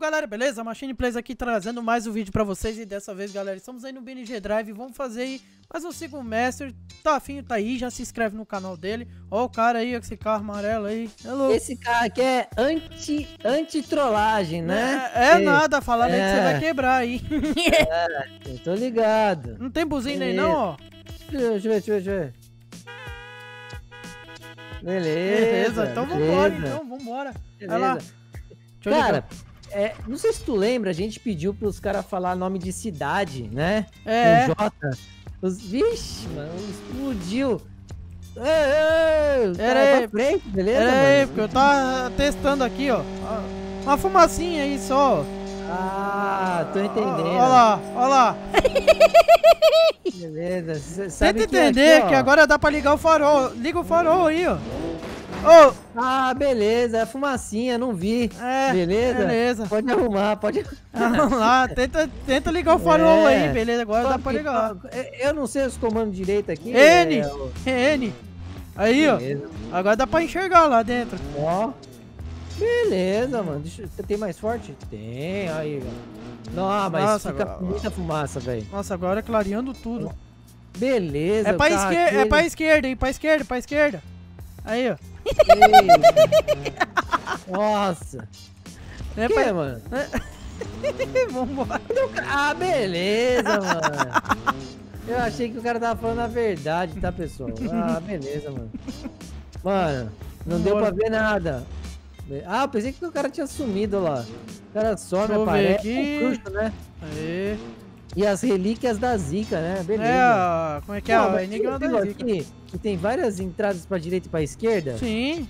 galera, beleza? Machine Plays aqui trazendo mais um vídeo pra vocês e dessa vez, galera, estamos aí no BNG Drive, vamos fazer aí mais um Sigo Master, tá afim, tá aí, já se inscreve no canal dele, ó o cara aí, esse carro amarelo aí, Hello. Esse carro aqui é anti, anti-trollagem, né? É, é nada, falaram é. aí que você vai é. quebrar aí. é, eu tô ligado. Não tem buzina aí não, ó? Deixa eu ver, deixa eu ver, deixa eu ver. Beleza, beleza, então beleza. vambora, então, vambora. Beleza. Vai lá. Cara, é, não sei se tu lembra, a gente pediu pros caras falar nome de cidade, né? É. Com J. Os, vixe, mano, explodiu. Ei, ei, Era aí, frente, beleza, Era aí, porque eu tava testando aqui, ó. Uma fumacinha aí só. Ah, tô entendendo. Olha lá, olha lá. Beleza. Tenta entender que, aqui, que agora dá pra ligar o farol. Liga o farol aí, ó. Oh. Ah, beleza, é fumacinha, não vi. É, beleza? Beleza. Pode arrumar, pode Vamos lá, tenta, tenta ligar o farol é. aí, beleza? Agora Só dá pra ligar. Eu não sei os comandos direito aqui. N, é, N. Aí, beleza. ó. Agora dá pra enxergar lá dentro. Ó. Beleza, mano. Deixa, tem mais forte? Tem, aí, Não, mas Nossa, fica agora... muita fumaça, velho. Nossa, agora é clareando tudo. Beleza, É pra, esquerda, aquele... é pra esquerda, hein? Pra esquerda, pra esquerda. Aí, ó. Nossa. É que, pra... mano? Vambora. Ah, beleza, mano. Eu achei que o cara tava falando a verdade, tá, pessoal? Ah, beleza, mano. Mano, não Vambora. deu pra ver nada. Ah, pensei que o cara tinha sumido lá. O cara some, aparece. Aqui. É né? Aê. E as relíquias da Zika, né? Beleza. É, como é que é? Não, o enigma da Zika. Aqui, que tem várias entradas pra direita e pra esquerda. Sim.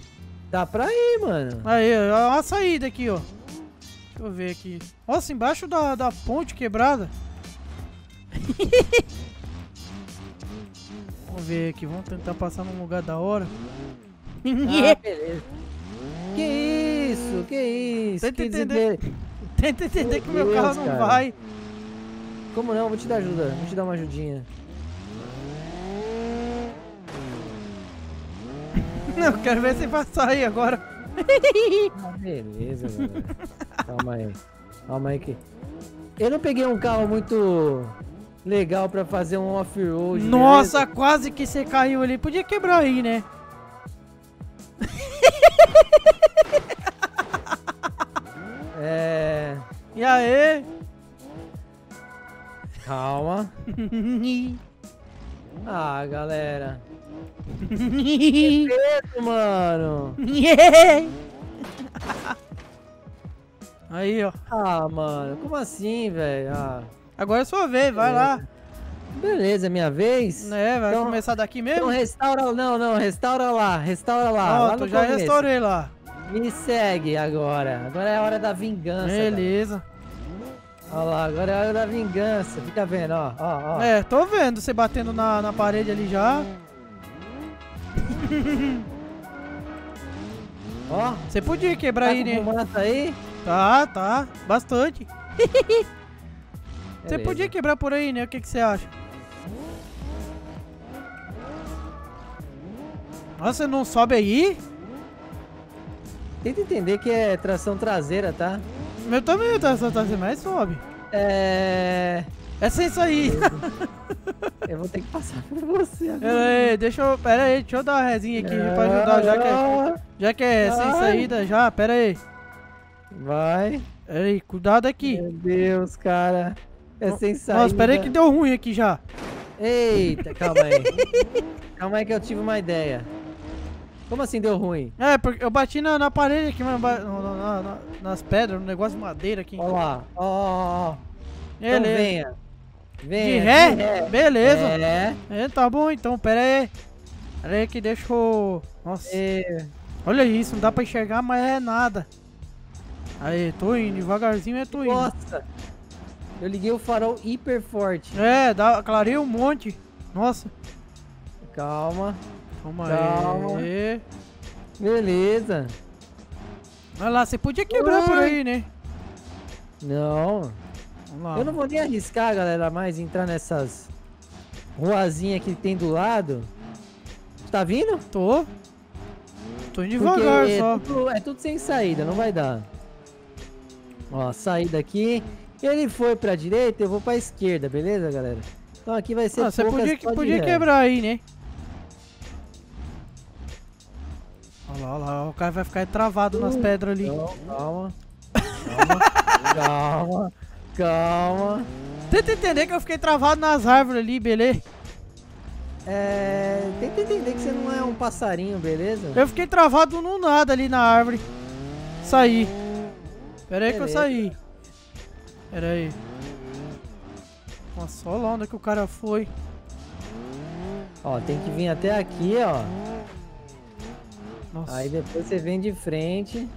Dá pra ir, mano. Aí, ó, a saída aqui, ó. Deixa eu ver aqui. Nossa, embaixo da, da ponte quebrada. Vamos ver aqui, vamos tentar passar num lugar da hora. ah, beleza. Que isso, que isso. Tenta que entender, Tenta entender que o meu carro não cara. vai. Como não? Vou te dar ajuda. Vou te dar uma ajudinha. Não, quero ver se vai sair agora. Ah, beleza, velho. Calma aí. Calma aí que... Eu não peguei um carro muito legal pra fazer um off-road. Nossa, beleza? quase que você caiu ali. Podia quebrar aí, né? É... E aí? Calma. ah, galera. que peso, mano. Aí, ó. Ah, mano. Como assim, velho? Ah. Agora é sua vez, vai lá. Beleza, minha vez? É, vai então, começar daqui mesmo? Então restaura, não, não, restaura lá, restaura lá. Pronto, lá já começo. restaurei lá. Me segue agora. Agora é a hora da vingança. Beleza. Olha lá, agora é a hora da vingança. Fica vendo, ó, ó, ó. É, tô vendo você batendo na, na parede ali já. ó. Você podia quebrar tá aí, né? aí? Tá, tá. Bastante. você podia quebrar por aí, né? O que, que você acha? Nossa, você não sobe aí? Tenta entender que é tração traseira, tá? Meu também tá, só tá mais sobe. É. É sem sair. Eu vou ter que passar por você agora. Pera aí, deixa eu. Pera aí, deixa eu dar uma resinha aqui ah, pra ajudar, já que é, já que é sem saída já. Pera aí. Vai. Pera aí, cuidado aqui. Meu Deus, cara. É sem saída. Nossa, pera aí que deu ruim aqui já. Eita, calma aí. calma aí que eu tive uma ideia. Como assim deu ruim? É, porque eu bati na, na parede aqui, mano, na, na, na, nas pedras, no negócio de madeira aqui. Olha lá, ó, ó, ó. Então venha. Venha. De ré? De ré. Beleza. É. é. Tá bom então, pera aí. Pera aí que deixa eu... Nossa. É. Olha isso, não dá pra enxergar, mas é nada. Aí, tô indo, devagarzinho é tô indo. Nossa. Eu liguei o farol hiper forte. É, dá, clarei um monte. Nossa. Calma. Calma, Calma. aí. Beleza. Olha lá, você podia quebrar Ui. por aí, né? Não. Eu não vou nem arriscar, galera, mais entrar nessas ruazinhas que tem do lado. Tá vindo? Tô. Tô indo devagar é só. Tudo, é tudo sem saída, não vai dar. Ó, saí daqui. Ele foi pra direita, eu vou pra esquerda, beleza, galera? Então aqui vai ser ah, Você podia, podia quebrar aí, né? Olha lá, olha lá, o cara vai ficar travado nas pedras ali. Calma, calma, calma, calma. Tenta entender que eu fiquei travado nas árvores ali, beleza? É... Tenta entender que você não é um passarinho, beleza? Eu fiquei travado no nada ali na árvore. Saí. Pera aí que eu saí. Pera aí. Nossa, olha lá onde é que o cara foi. Ó, tem que vir até aqui, ó. Nossa. Aí depois você vem de frente.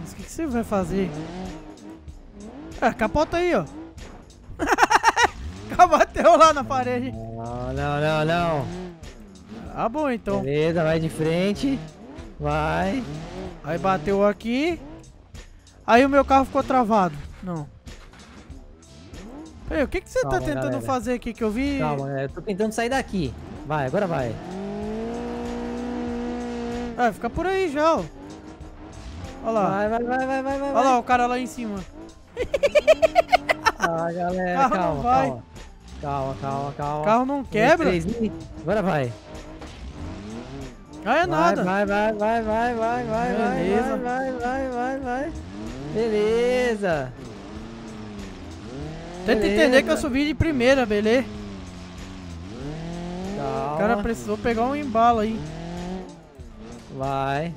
Mas o que, que, você vai fazer? Ah, capota aí, ó. Bateu lá na parede. Não, não, não, não. Ah, bom então. Beleza, vai de frente. Vai. Aí bateu aqui. Aí o meu carro ficou travado. Não. Peraí, o que, que você tá Calma, tá tentando galera. fazer aqui que eu vi? Calma, eu tô tentando sair daqui. Vai, agora vai. Ah, fica por aí já, ó. Olha lá. Vai, vai, vai, vai, vai, vai. Olha lá o cara lá em cima. Ah, galera, calma, calma. Calma, calma, calma. O carro não quebra? Agora vai. Ah, é nada. Vai, vai, vai, vai, vai, vai, Beleza. vai, vai, vai, vai, vai. Beleza. Tenta entender que eu subi de primeira, beleza? Calma. O cara precisou pegar um embalo aí. Vai.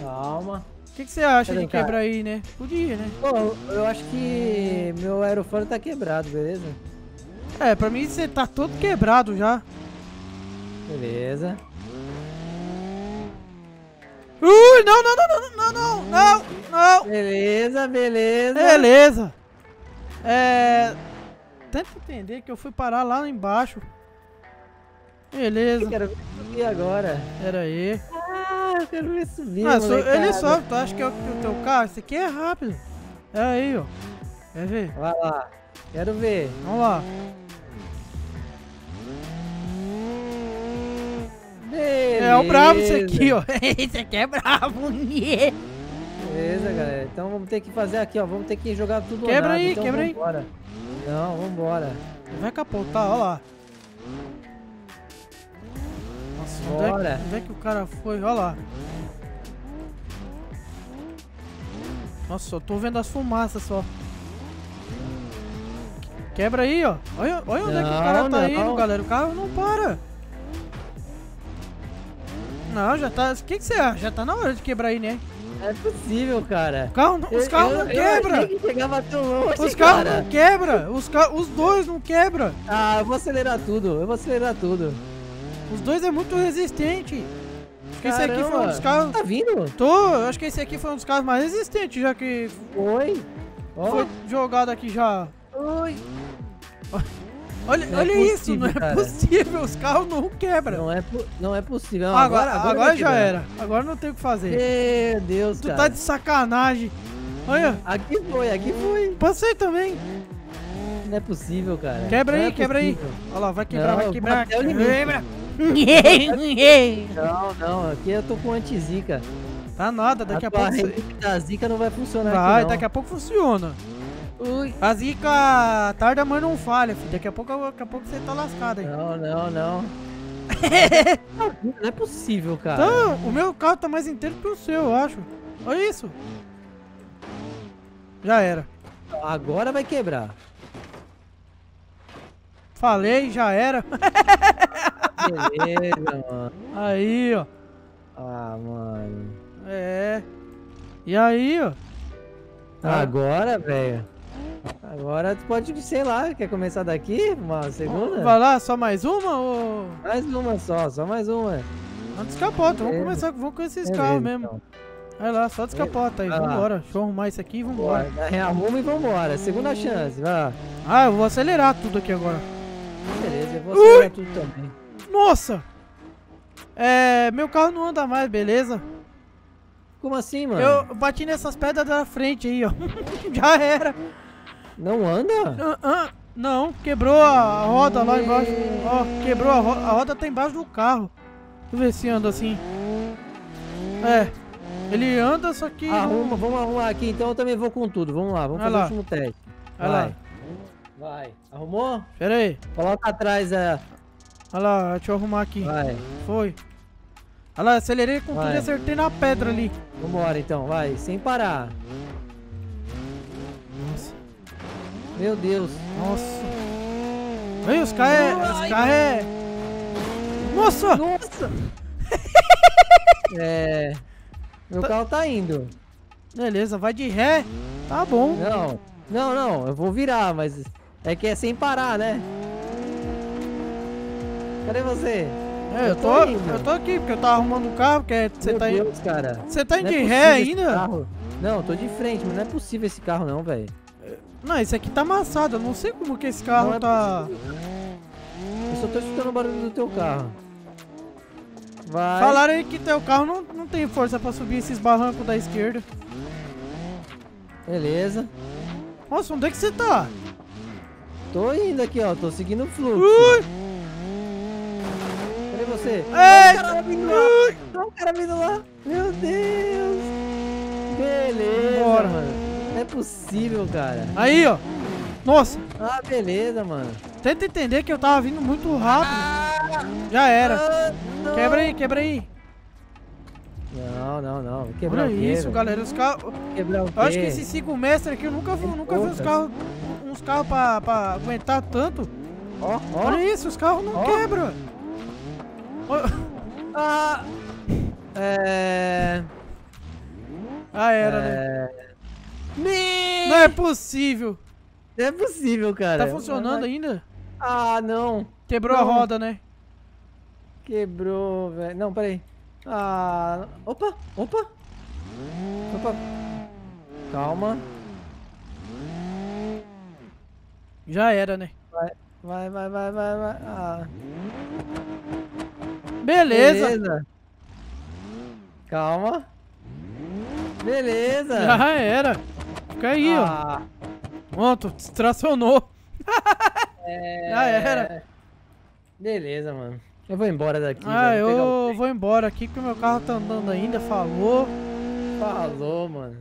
Calma. O que, que você acha Cadê de quebrar aí, né? Podia, né? Pô, eu acho que meu aerofone tá quebrado, beleza? É, pra mim você tá todo quebrado já. Beleza. Ui, não, não, não, não, não, não, não, não. Beleza, beleza. Beleza. É... Tenta entender que eu fui parar lá embaixo. Beleza. Eu quero ver agora. Pera aí. Ah, eu quero ver subir, ah, so, Ele sobe, tu acha que é o, o teu carro? Esse aqui é rápido. É aí, ó. Quer ver? Vai lá. Quero ver. Vamos lá. Beleza. É o bravo esse aqui, ó. esse aqui é bravo. Beleza, galera. Então vamos ter que fazer aqui, ó. Vamos ter que jogar tudo Quebra aí, então, quebra vambora. aí. Não, vambora. Vai capotar, ó lá. Nossa, onde é, que, onde é que o cara foi? Ó lá. Nossa, eu tô vendo as fumaças só. Quebra aí, ó. Olha, olha onde não, é que o cara tá não. indo, galera. O carro não para. Não, já tá. O que, que você acha? Já tá na hora de quebrar aí, né? É possível, cara. Carro, os carros não quebram. Os carros não quebram. Os, os dois não quebram. Ah, eu vou acelerar tudo. Eu vou acelerar tudo. Os dois é muito resistente. Acho que esse aqui foi um dos carros. Tá vindo? Tô, acho que esse aqui foi um dos carros mais resistentes, já que. Foi. Foi jogado aqui já. Oi. Olha, não olha é possível, isso, não é cara. possível, os carros não quebram. Não é, não é possível. Não, agora, agora, agora já era. Agora não tem o que fazer. Meu Deus, tu cara. tá de sacanagem. Olha. Aqui foi, aqui foi. Passei também. Não é possível, cara. Quebra não aí, é quebra aí. Olha lá, vai quebrar, vai quebrar. Quebra. Não, não, aqui eu tô com anti-zica. Tá nada, daqui a, a pouco... A zica não vai funcionar Vai, aqui, daqui a pouco funciona. Ui. A zica tarda, mas não falha, filho. Daqui a pouco, daqui a pouco você tá lascado aí. Não, não, não. não é possível, cara. Então, o meu carro tá mais inteiro que o seu, eu acho. Olha isso. Já era. Agora vai quebrar. Falei, já era. Beleza, mano. Aí, ó. Ah, mano. É. E aí, ó. Agora, velho. Agora tu pode, sei lá, quer começar daqui? Uma segunda? Vai lá, só mais uma ou. Mais uma só, só mais uma. Não descapota, vamos começar vamos com esses Beleza, carros mesmo. Então. Vai lá, só descapota aí, vambora. Deixa eu arrumar isso aqui e vambora. Arruma e vambora, segunda chance, vai lá. Ah, eu vou acelerar tudo aqui agora. Beleza, eu vou acelerar Ui! tudo também. Nossa! É, meu carro não anda mais, beleza? Como assim, mano? Eu bati nessas pedras da frente aí, ó. Já era. Não anda? Uh, não, quebrou a roda lá embaixo. Ó, quebrou a roda. A roda tá embaixo do carro. Deixa eu ver se anda assim. É. Ele anda, só que... Arruma, vamos arrumar aqui, então eu também vou com tudo. Vamos lá, vamos Vai fazer lá. o último teste. Vai Vai. lá. Vai. Arrumou? Pera aí. Coloca atrás a. Olha lá, deixa eu arrumar aqui. Vai. Foi. Olha lá, acelerei com tudo Vai. e acertei na pedra ali. Vambora então, vai. Sem parar. Nossa. Meu Deus. Nossa. Ei, os carros é... Os carros é... Nossa! Nossa! é. Meu carro tá indo. Beleza, vai de ré. Tá bom. Não, não, não. Eu vou virar, mas é que é sem parar, né? Cadê você? É, eu Eu tô, eu tô aqui, porque eu tava arrumando o carro, porque você tá indo... Deus, cara. Você tá indo é de possível ré ainda? carro. Não, tô de frente, mas não é possível esse carro não, velho. Não, esse aqui tá amassado. Eu não sei como que esse carro Não é tá... Eu só tô escutando o barulho do teu carro. Vai. Falaram aí que teu carro não, não tem força pra subir esses barrancos da esquerda. Beleza. Nossa, onde é que você tá? Tô indo aqui, ó. Tô seguindo o fluxo. Ui! Você? Ó, o cara vindo lá. O cara vindo lá. Meu Deus. Beleza, Bora. mano. Não é possível, cara. Aí, ó. Nossa, Ah, beleza, mano. tenta entender que eu tava vindo muito rápido. Já era. Ah, não. Quebra aí, quebra aí. Não, não, não. Quebrar Olha o quê, isso, velho? galera. Os carros... Quebrar o quê? Eu acho que esse cinco mestre aqui eu nunca vi, nunca vi uns carros... Uns carros pra, pra aguentar tanto. Ó, ó. Olha isso, os carros não Ó. quebram. Ah. É... Ah, era, né? é... Me... Não é possível. Não é possível, cara. Tá funcionando ainda? Ah, não. Quebrou a Não. roda, né? Quebrou, velho. Não, peraí. Ah, opa, opa. Opa. Calma. Já era, né? Vai, vai, vai, vai, vai. Ah, Beleza. Calma. Beleza. Já era. Fica aí, ó. Ah, Pronto, distracionou. é... Já era. Beleza, mano. Eu vou embora daqui. Ah, velho. Eu vou embora aqui porque meu carro tá andando ainda, falou. Falou, mano.